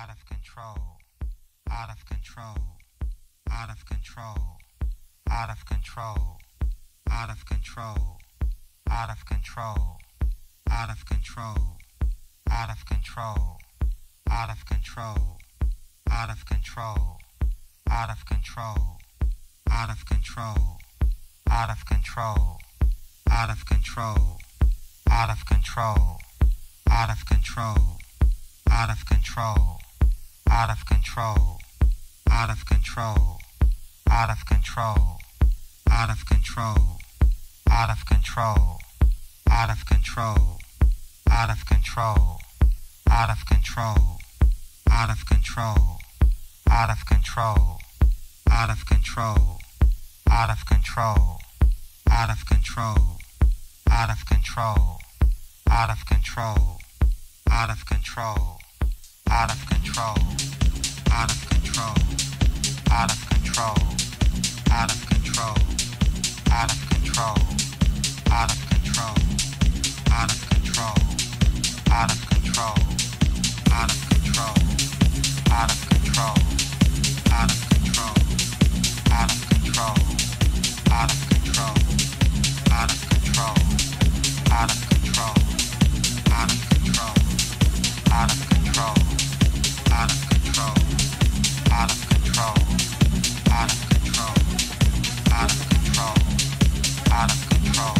out of control, out of control, out of control, out of control, out of control, out of control, out of control, out of control, out of control, out of control, out of control, out of control, out of control, out of control, out of control, out of control out of control, out of control, out of control, out of control, out of control, out of control, out of control, out of control, out of control, out of control, out of control, out of control, out of control, out of control, out of control, out of control, out of control out of control, out of control, out of control, out of control, out of control, out of control, out of control, out of control, out of control, out of control, out of control, out of control, out of control, out of control, out of control, out of control,